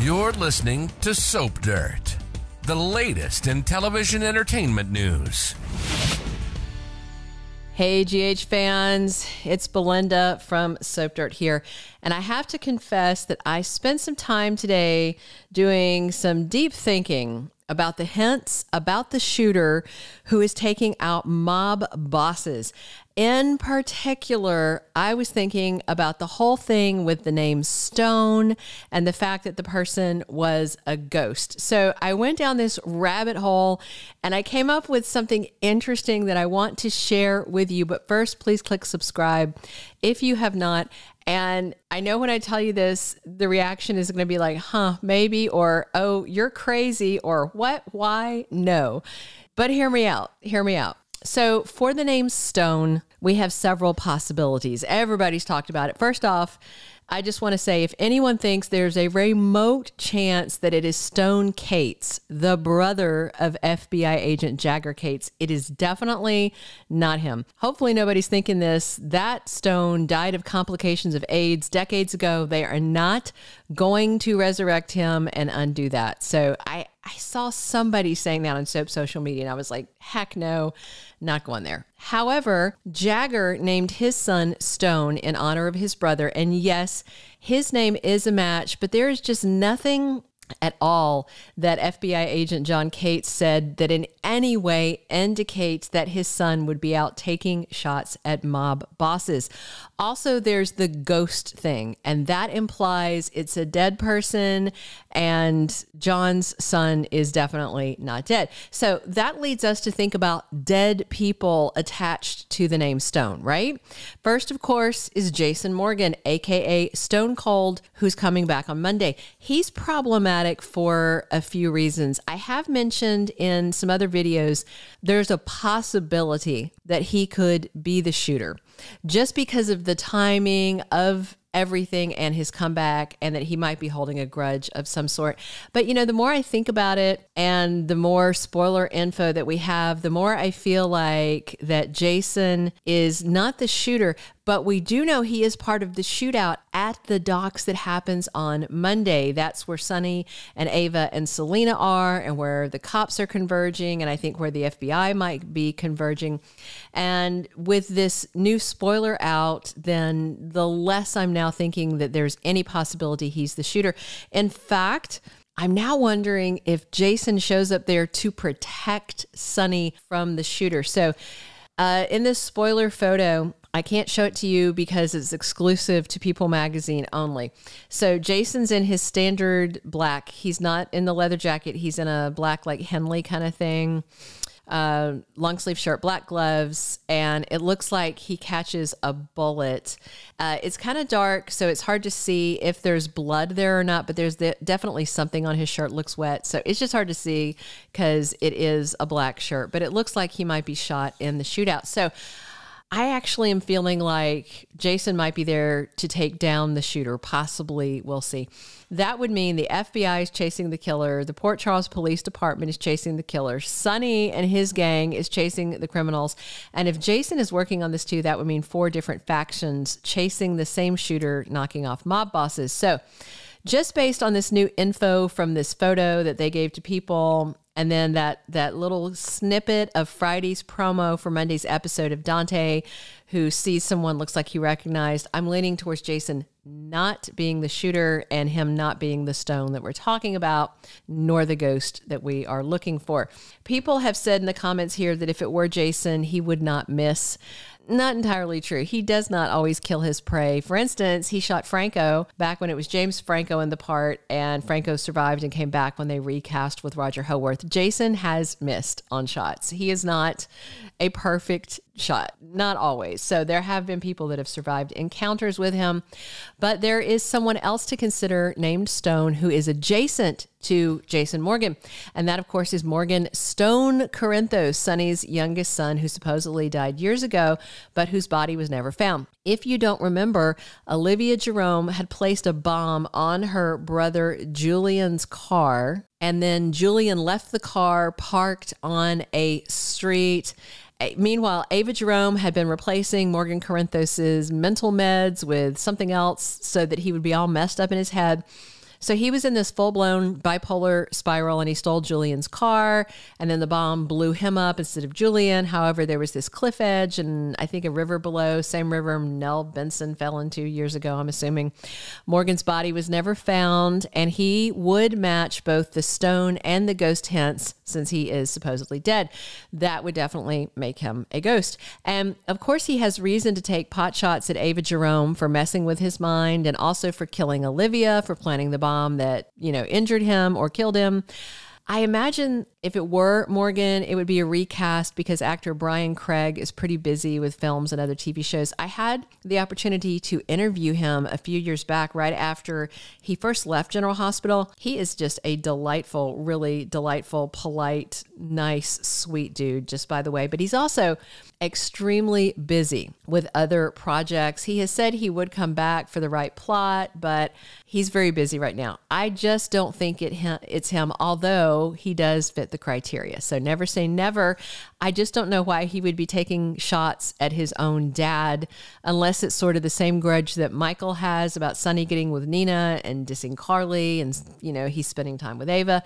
You're listening to Soap Dirt, the latest in television entertainment news. Hey, GH fans, it's Belynda from Soap Dirt here. And I have to confess that I spent some time today doing some deep thinking about the hints about the shooter who is taking out mob bosses. In particular, I was thinking about the whole thing with the name Stone and the fact that the person was a ghost. So I went down this rabbit hole and I came up with something interesting that I want to share with you. But first, please click subscribe if you have not. And I know when I tell you this, the reaction is going to be like, huh, maybe, or oh, you're crazy, or what, why, no. But hear me out. Hear me out. So, for the name Stone, we have several possibilities. Everybody's talked about it. First off, I just want to say if anyone thinks there's a remote chance that it is Stone Cates, the brother of FBI agent Jagger Cates, it is definitely not him. Hopefully, nobody's thinking this. That Stone died of complications of AIDS decades ago. They are not going to resurrect him and undo that. So I, I saw somebody saying that on Soap social media, and I was like, heck no, not going there. However, Jagger named his son Stone in honor of his brother. And yes, his name is a match, but there is just nothing at all that FBI agent John Cates said that in any way indicates that his son would be out taking shots at mob bosses. Also, there's the ghost thing, and that implies it's a dead person, and John's son is definitely not dead. So that leads us to think about dead people attached to the name Stone, right? First, of course, is Jason Morgan, aka Stone Cold, who's coming back on Monday. He's problematic for a few reasons. I have mentioned in some other videos, there's a possibility that he could be the shooter just because of the timing of everything and his comeback and that he might be holding a grudge of some sort. But you know, the more I think about it and the more spoiler info that we have, the more I feel like that Jason is not the shooter, but we do know he is part of the shootout at the docks that happens on Monday. That's where Sonny and Ava and Selina are, and where the cops are converging, and I think where the FBI might be converging. And with this new spoiler out, then the less I'm now thinking that there's any possibility he's the shooter. In fact, I'm now wondering if Jason shows up there to protect Sonny from the shooter. So, uh, in this spoiler photo, I can't show it to you because it's exclusive to People Magazine only. So Jason's in his standard black. He's not in the leather jacket. He's in a black, like Henley kind of thing. Uh, long sleeve shirt, black gloves, and it looks like he catches a bullet. Uh, it's kind of dark, so it's hard to see if there's blood there or not, but there's the, definitely something on his shirt looks wet. So it's just hard to see because it is a black shirt, but it looks like he might be shot in the shootout. So I actually am feeling like Jason might be there to take down the shooter. Possibly, we'll see. That would mean the FBI is chasing the killer, the Port Charles Police Department is chasing the killer, Sonny and his gang is chasing the criminals. And if Jason is working on this too, that would mean four different factions chasing the same shooter, knocking off mob bosses. So, just based on this new info from this photo that they gave to people and then that that little snippet of Friday's promo for Monday's episode of Dante, who sees someone looks like he recognized. I'm leaning towards Jason not being the shooter and him not being the stone that we're talking about, nor the ghost that we are looking for. People have said in the comments here that if it were Jason, he would not miss not entirely true. He does not always kill his prey. For instance, he shot Franco back when it was James Franco in the part, and Franco survived and came back when they recast with Roger Howarth. Jason has missed on shots. He is not a perfect shot, not always. So there have been people that have survived encounters with him, but there is someone else to consider named Stone who is adjacent to Jason Morgan. And that, of course, is Morgan Stone Corinthos, Sonny's youngest son, who supposedly died years ago, but whose body was never found. If you don't remember, Olivia Jerome had placed a bomb on her brother Julian's car. And then Julian left the car parked on a street eh, Meanwhile, Ava Jerome had been replacing Morgan Corinthos's mental meds with something else so that he would be all messed up in his head. So he was in this full blown bipolar spiral and he stole Julian's car. And then the bomb blew him up instead of Julian. However, there was this cliff edge and I think a river below, same river Nelle Benson fell into years ago, I'm assuming. Morgan's body was never found. And he would match both the stone and the ghost hints since he is supposedly dead. That would definitely make him a ghost. And of course, he has reason to take pot shots at Ava Jerome for messing with his mind and also for killing Olivia, for planning the bomb that, you know, injured him or killed him. I imagine if it were Morgan, it would be a recast because actor Bryan Craig is pretty busy with films and other TV shows. I had the opportunity to interview him a few years back, right after he first left General Hospital. He is just a delightful, really delightful, polite, nice, sweet dude, just by the way. But he's also extremely busy with other projects. He has said he would come back for the right plot, but he's very busy right now. I just don't think it it's him, although he does fit the criteria. So never say never. I just don't know why he would be taking shots at his own dad unless it's sort of the same grudge that Michael has about Sonny getting with Nina and dissing Carly and you know, he's spending time with Ava.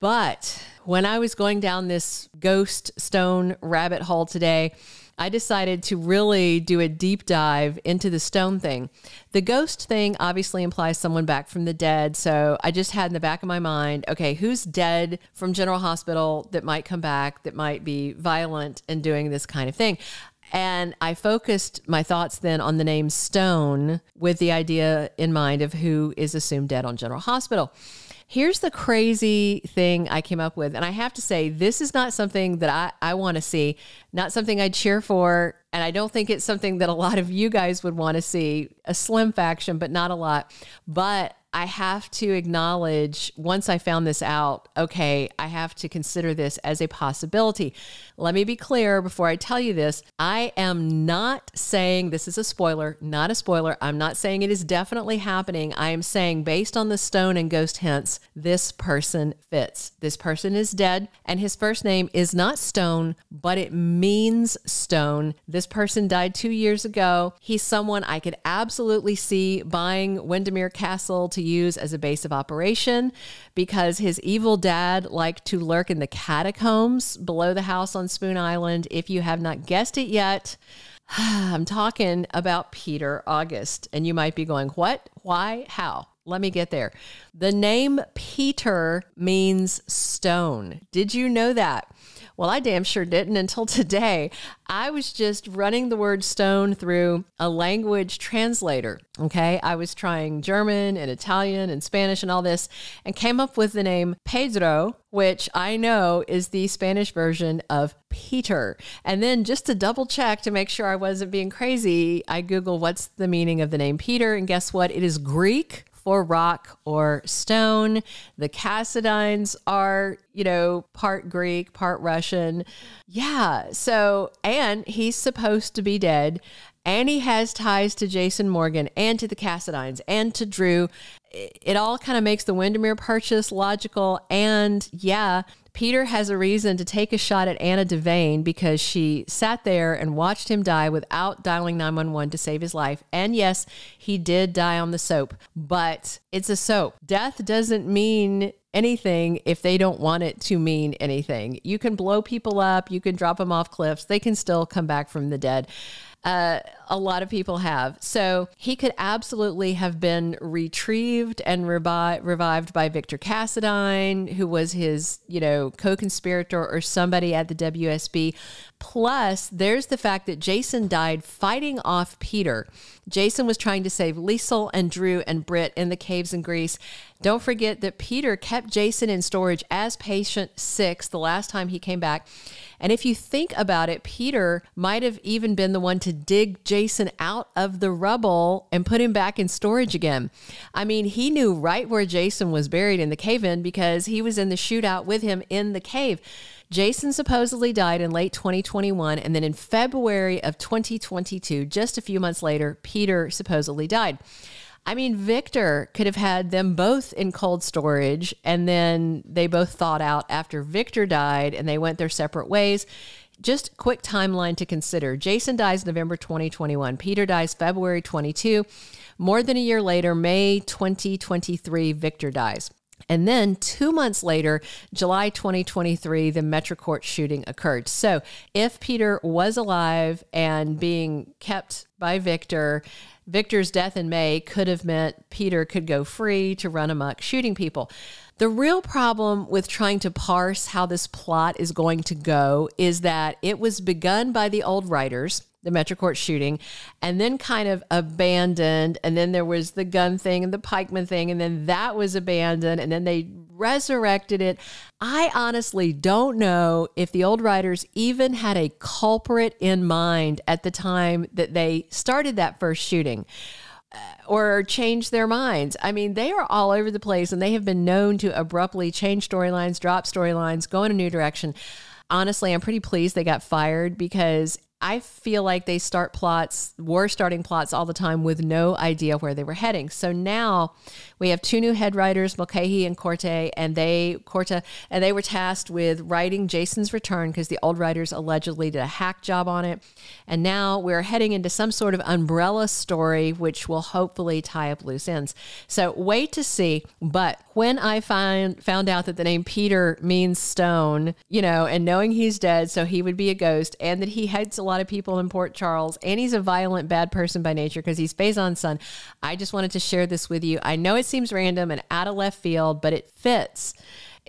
But when I was going down this ghost stone rabbit hole today, I decided to really do a deep dive into the stone thing. The ghost thing obviously implies someone back from the dead. So I just had in the back of my mind, okay, who's dead from General Hospital that might come back, that might be violent and doing this kind of thing? And I focused my thoughts then on the name Stone with the idea in mind of who is assumed dead on General Hospital. Here's the crazy thing I came up with. And I have to say, this is not something that I, I want to see, not something I'd cheer for. And I don't think it's something that a lot of you guys would want to see. A slim faction, but not a lot. But I have to acknowledge once I found this out, okay, I have to consider this as a possibility. Let me be clear before I tell you this. I am not saying this is a spoiler, not a spoiler. I'm not saying it is definitely happening. I am saying, based on the stone and ghost hints, this person fits. This person is dead, and his first name is not Stone, but it means stone. This person died two years ago. He's someone I could absolutely see buying Wyndemere Castle to use as a base of operation because his evil dad liked to lurk in the catacombs below the house on Spoon Island. If you have not guessed it yet, I'm talking about Peter August. And you might be going, What? Why? How? Let me get there. The name Peter means stone. Did you know that? Well, I damn sure didn't until today. I was just running the word stone through a language translator. Okay. I was trying German and Italian and Spanish and all this and came up with the name Pedro, which I know is the Spanish version of Peter. And then just to double check to make sure I wasn't being crazy, I Google what's the meaning of the name Peter. And guess what? It is Greek for rock or stone. The Cassadines are, you know, part Greek, part Russian. Yeah. So, and he's supposed to be dead. And he has ties to Jason Morgan and to the Cassadines and to Drew. It all kind of makes the Wyndemere purchase logical. And yeah, Peter has a reason to take a shot at Anna Devane because she sat there and watched him die without dialing 911 to save his life. And yes, he did die on the soap, but it's a soap. Death doesn't mean anything if they don't want it to mean anything. You can blow people up, you can drop them off cliffs, they can still come back from the dead. Uh, a lot of people have. So he could absolutely have been retrieved and revi- revived by Victor Cassadine, who was his, you know, co conspirator or somebody at the WSB. Plus, there's the fact that Jason died fighting off Peter. Jason was trying to save Liesl and Drew and Britt in the caves in Greece. Don't forget that Peter kept Jason in storage as patient six the last time he came back. And if you think about it, Peter might have even been the one to dig Jason out of the rubble and put him back in storage again. I mean, he knew right where Jason was buried in the cave in because he was in the shootout with him in the cave. Jason supposedly died in late 2021. And then in February of 2022, just a few months later, Peter supposedly died. I mean, Victor could have had them both in cold storage, and then they both thawed out after Victor died and they went their separate ways. Just quick timeline to consider Jason dies November 2021, Peter dies February 22. More than a year later, May 2023, Victor dies. And then two months later, July 2023, the Metrocourt shooting occurred. So if Peter was alive and being kept by Victor, Victor's death in May could have meant Peter could go free to run amok shooting people. The real problem with trying to parse how this plot is going to go is that it was begun by the old writers the Metrocourt shooting, and then kind of abandoned. And then there was the gun thing and the pikeman thing, and then that was abandoned, and then they resurrected it. I honestly don't know if the old writers even had a culprit in mind at the time that they started that first shooting uh, or change their minds. I mean, they are all over the place and they have been known to abruptly change storylines, drop storylines, go in a new direction. Honestly, I'm pretty pleased they got fired because I feel like they start plots, were starting plots all the time with no idea where they were heading. So now we have two new head writers, Mulcahy and Korte, and they Corta, and they were tasked with writing Jason's Return because the old writers allegedly did a hack job on it. And now we're heading into some sort of umbrella story, which will hopefully tie up loose ends. So wait to see. But when I find found out that the name Peter means stone, you know, and knowing he's dead, so he would be a ghost, and that he hates a lot of people in Port Charles, and he's a violent, bad person by nature because he's Faison's son. I just wanted to share this with you. I know it seems random and out of left field, but it fits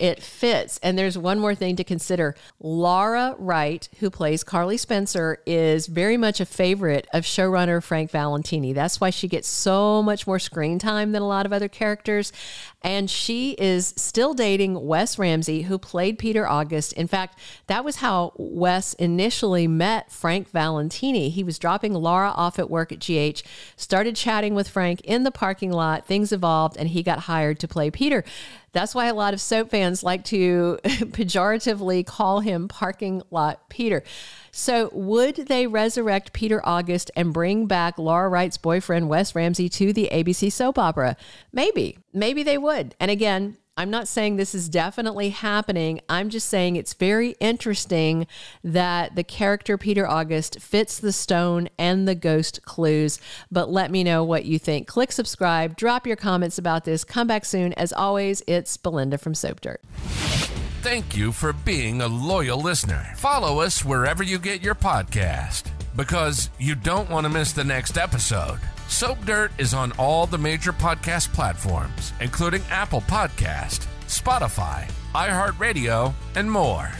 it fits. And there's one more thing to consider. Laura Wright, who plays Carly Spencer, is very much a favorite of showrunner Frank Valentini. That's why she gets so much more screen time than a lot of other characters. And she is still dating Wes Ramsey, who played Peter August. In fact, that was how Wes initially met Frank Valentini. He was dropping Laura off at work at GH, started chatting with Frank in the parking lot. Things evolved, and he got hired to play Peter. That's why a lot of soap fans like to pejoratively call him parking lot Peter. So, would they resurrect Peter August and bring back Laura Wright's boyfriend, Wes Ramsey, to the ABC soap opera? Maybe. Maybe they would. And again, I'm not saying this is definitely happening. I'm just saying it's very interesting that the character Peter August fits the stone and the ghost clues. But let me know what you think. Click subscribe, drop your comments about this. Come back soon. As always, it's Belynda from Soap Dirt. Thank you for being a loyal listener. Follow us wherever you get your podcast because you don't want to miss the next episode. Soap Dirt is on all the major podcast platforms, including Apple Podcast, Spotify, iHeartRadio, and more.